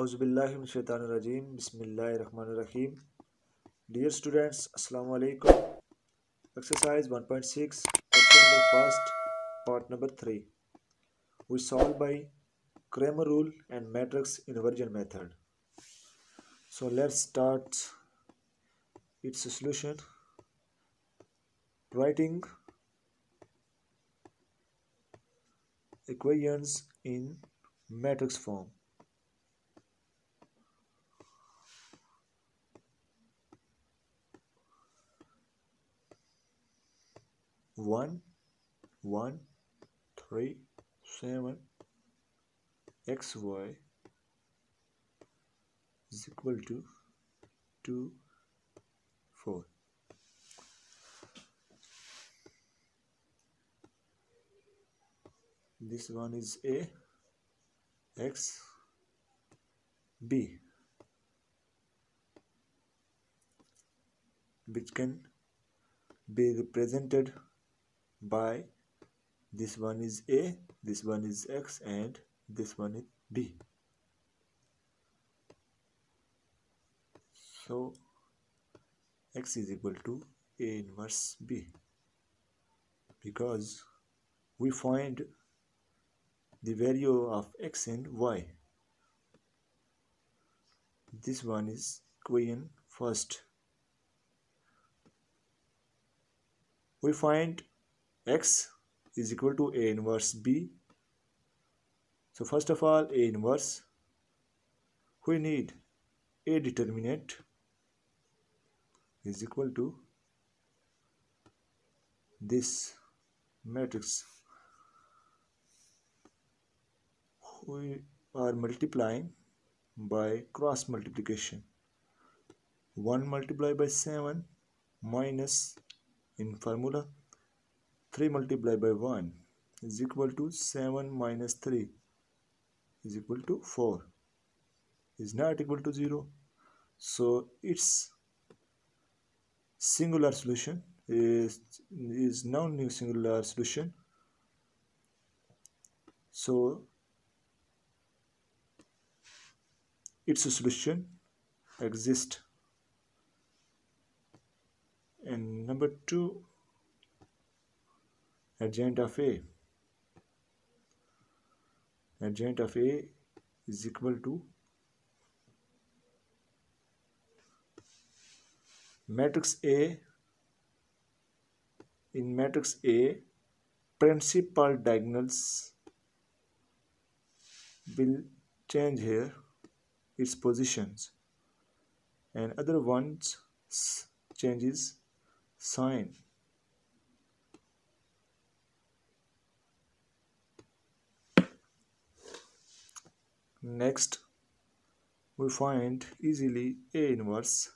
Auzubillahiminshaitanirajim. Bismillahirrahmanirrahim. Dear students, Assalamu alaikum. Exercise 1.6, question number first, part number 3. We solve by Cramer rule and matrix inversion method. So let's start its solution. Writing equations in matrix form. One, one, three, seven, x y is equal to two, four. This one is a x b which can be represented by this one is a this one is x and this one is b. So x is equal to a inverse b. Because we find the value of x and y. This one is equation first. We find x is equal to a inverse b. So first of all a inverse. We need a determinant is equal to this matrix. We are multiplying by cross multiplication. 1 multiplied by 7 minus in formula 3 multiplied by 1 is equal to 7 minus 3 is equal to 4 is not equal to 0 so its singular solution is is non new singular solution. So its a solution exists. And number two adjoint of a. Adjoint of a is equal to matrix a. In matrix a principal diagonals will change here its positions. And other ones changes sign next we find easily a inverse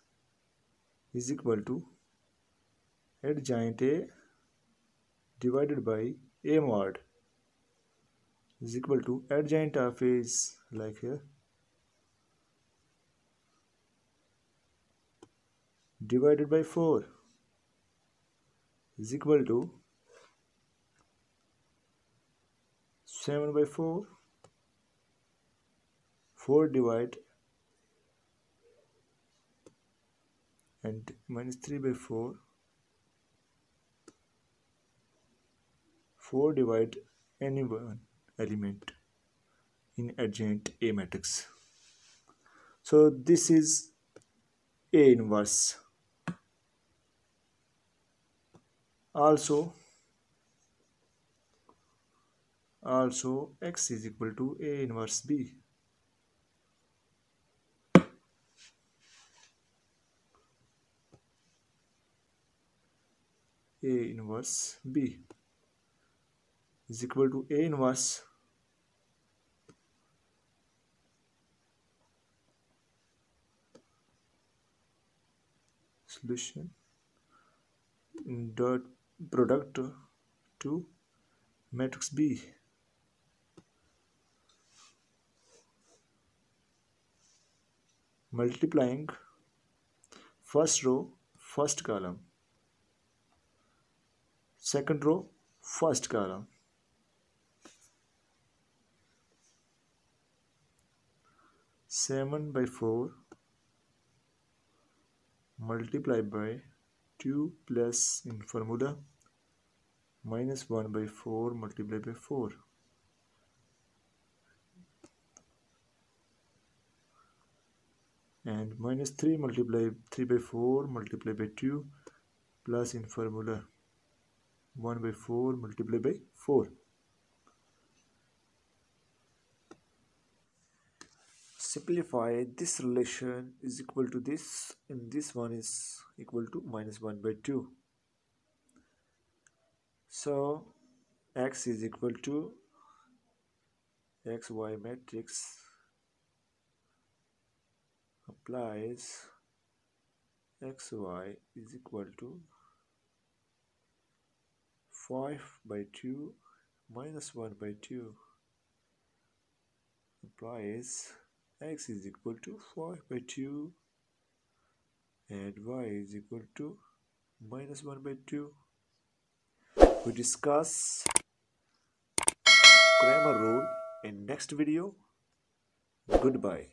is equal to adjoint a divided by a mod is equal to adjoint of a is like here divided by 4 is equal to 7 by 4 4 divide and minus 3 by 4 4 divide any one element in adjoint A matrix. So this is A inverse. Also also x is equal to a inverse b a inverse b is equal to a inverse solution dot product to matrix B. Multiplying first row, first column, second row, first column. 7 by 4 multiplied by 2 plus in formula minus 1 by 4 multiplied by 4 and minus 3 multiplied 3 by 4 multiplied by 2 plus in formula 1 by 4 multiplied by 4 simplify this relation is equal to this and this one is equal to minus 1 by 2 so x is equal to xy matrix applies xy is equal to 5 by 2 minus 1 by 2 applies x is equal to 5 by 2 and y is equal to minus 1 by 2 we discuss Cramer rule in next video. Goodbye